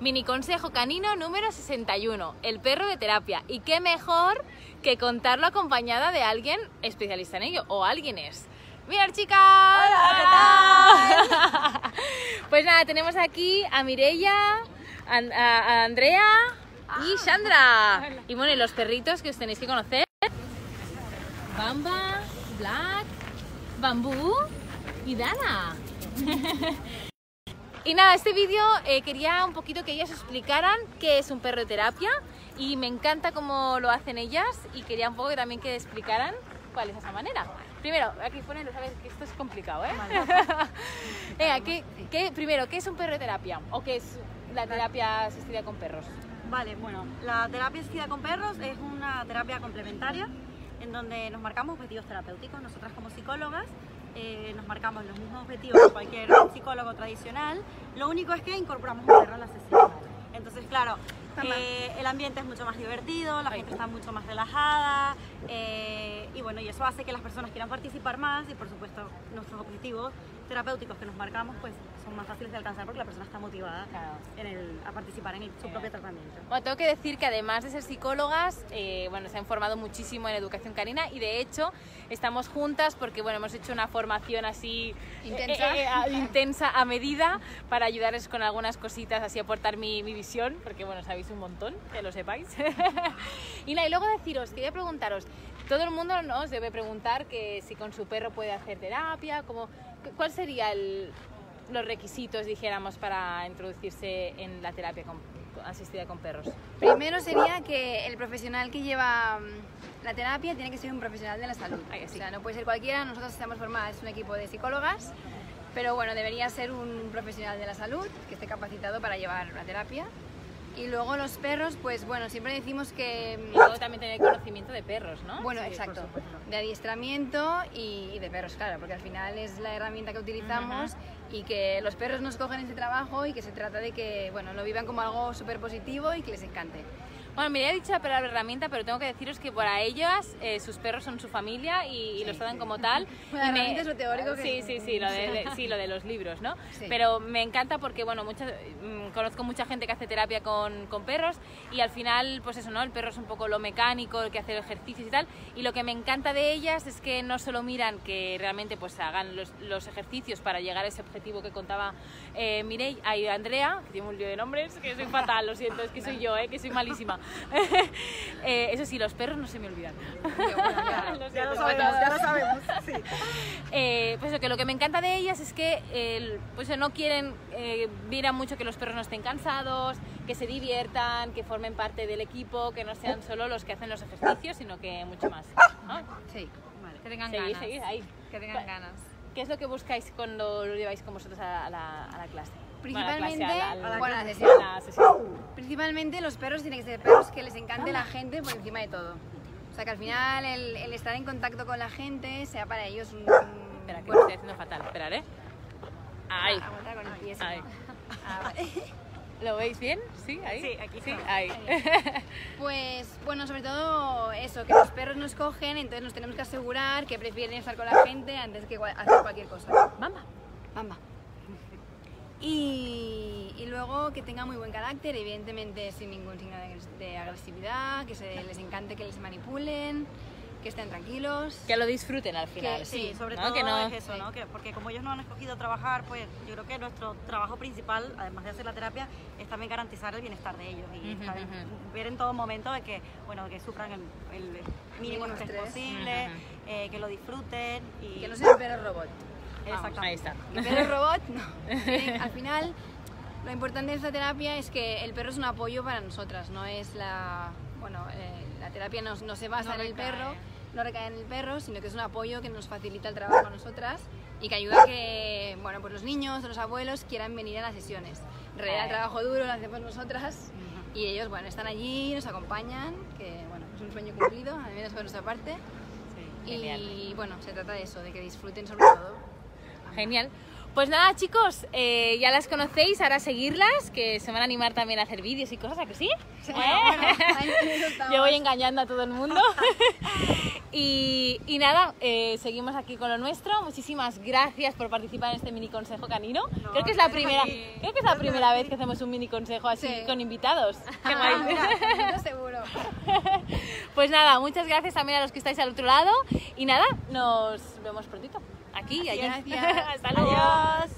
Mini consejo canino número 61, el perro de terapia. Y qué mejor que contarlo acompañada de alguien especialista en ello, o alguien es. ¡Mira, chicas! Hola, ¿qué tal? Pues nada, tenemos aquí a Mireia, a, Andrea y Sandra. Y bueno, y los perritos que os tenéis que conocer. Bamba, Black, Bambú y Dana. Y nada, este vídeo eh, quería un poquito que ellas explicaran qué es un perro de terapia y me encanta cómo lo hacen ellas y quería un poco que también que explicaran cuál es esa manera. Primero, aquí ponelo, sabes que esto es complicado, ¿eh? Venga, ¿qué, qué- primero, ¿qué es un perro de terapia? ¿O qué es la terapia asistida con perros? Vale, bueno, la terapia asistida con perros es una terapia complementaria en donde nos marcamos objetivos terapéuticos. Nosotras como psicólogas eh, nos marcamos los mismos objetivos que cualquier psicólogo tradicional. Lo único es que incorporamos un perro en la sesión. Entonces, claro, eh, el ambiente es mucho más divertido, la gente está mucho más relajada eh, y bueno, y eso hace que las personas quieran participar más y por supuesto nuestros objetivos terapéuticos que nos marcamos pues son más fáciles de alcanzar porque la persona está motivada Claro. en el- a participar en el- su propio tratamiento. Bueno, tengo que decir que además de ser psicólogas, eh, bueno, se han formado muchísimo en educación canina y de hecho estamos juntas porque bueno, hemos hecho una formación así Intensa. eh, eh, a- intensa a medida para ayudarles con algunas cositas, así aportar mi, mi visión, porque bueno, sabéis un montón, que lo sepáis. y luego deciros, quería preguntaros, todo el mundo ¿no? os debe preguntar que si con su perro puede hacer terapia, como, ¿cuál sería el, los requisitos, dijéramos, para introducirse en la terapia con- asistida con perros? Primero sería que el profesional que lleva mm, la terapia tiene que ser un profesional de la salud. Ay. O sea, no puede ser cualquiera, nosotros estamos formadas, es un equipo de psicólogas, pero bueno, debería ser un profesional de la salud que esté capacitado para llevar la terapia. Y luego los perros, pues bueno, siempre decimos que... mm, Y luego también tener conocimiento de perros, ¿no? Bueno, Sí, exacto. De adiestramiento y, y de perros, claro, porque al final es la herramienta que utilizamos y que los perros nos cogen ese trabajo y que se trata de que, bueno, lo vivan como algo súper positivo y que les encante. Bueno, me había dicho la palabra herramienta, pero tengo que deciros que para ellas eh, sus perros son su familia y, y los tratan como tal. Bueno, me- es lo teórico que- Sí, sí, sí, lo de, de- sí, lo de los libros, ¿no? Sí. Pero me encanta porque, bueno, muchas, mm, conozco mucha gente que hace terapia con, con perros y al final, pues eso, ¿no? El perro es un poco lo mecánico, el que hace ejercicios y tal. Y lo que me encanta de ellas es que no solo miran que realmente pues hagan los, los ejercicios para llegar a ese objetivo que contaba eh, Mireille, ay, Andrea, que tiene un lío de nombres, que soy fatal, lo siento, es que soy yo, eh, que soy malísima. Eh, eso sí, los perros no se me olvidan. Lo Ya lo sabemos, ya lo sabemos. Sí. eh, pues lo que, lo que me encanta de ellas es que el- pues no quieren, eh, miran mucho que los perros no estén cansados, que se diviertan, que formen parte del equipo, que no sean solo los que hacen los ejercicios, sino que mucho más. ¿no? Sí, Vale. que tengan Seguid, ganas. seguid, ahí. Que tengan ganas. ¿Qué es lo que buscáis cuando lo lleváis con vosotros a, la, a la clase? Bueno, a la clase, Principalmente, a la- a la- bueno, la a la sesión. Principalmente los perros tienen que ser perros que les encante la gente por encima de todo. O sea que al final el, el estar en contacto con la gente sea para ellos un... un- Espera, que lo estoy haciendo fatal. Esperar, ¿eh? Ahí. aguantar con el pie. Ahí. Ah, vale. ¿Lo veis bien? ¿Sí? ¿Ahí? Sí, aquí Sí, ahí. Pues bueno, sobre todo eso, que los perros nos cogen, entonces nos tenemos que asegurar que prefieren estar con la gente antes que hacer cualquier cosa. Mamba. Bamba. Y, y luego que tenga muy buen carácter, evidentemente sin ningún signo de, agres- de agresividad, que se les encante que les manipulen, que estén tranquilos. Que lo disfruten al final. Sí, sobre ¿no? todo que no, es eso, ¿no? Que, porque como ellos no han escogido trabajar, pues yo creo que nuestro trabajo principal, además de hacer la terapia, es también garantizar el bienestar de ellos y estar- ver en todo momento de que, bueno, que sufran el, el mínimo estrés posible, Ujú, eh, que lo disfruten y Que no sea un perro robot. Exactamente. Ahí está. El perro robot, no. Eh, Al final, lo importante de esta terapia es que el perro es un apoyo para nosotras, no es la... Bueno, eh, la terapia no, no se basa No en el perro, no recae en el perro, sino que es un apoyo que nos facilita el trabajo a nosotras y que ayuda a que, bueno, pues los niños o los abuelos quieran venir a las sesiones. En realidad el Vale. trabajo duro lo hacemos nosotras y ellos, bueno, están allí, nos acompañan, que, bueno, es un sueño cumplido, al menos por nuestra parte. Sí, genial. Y bueno, se trata de eso, de que disfruten sobre todo. Genial. Pues nada, chicos, eh, ya las conocéis, ahora seguirlas, que se van a animar también a hacer vídeos y cosas, ¿a que sí? Sí, ¿Eh? bueno. Yo voy engañando a todo el mundo. Y, y nada, eh, seguimos aquí con lo nuestro. Muchísimas gracias por participar en este mini consejo canino. No, creo que es la primera, creo que es la primera vez que hacemos un mini consejo así Sí. con invitados. Qué Ah, mira, seguro. Pues nada, muchas gracias también a los que estáis al otro lado. Y nada, nos vemos prontito. Aquí. Gracias. Hasta luego. Adiós.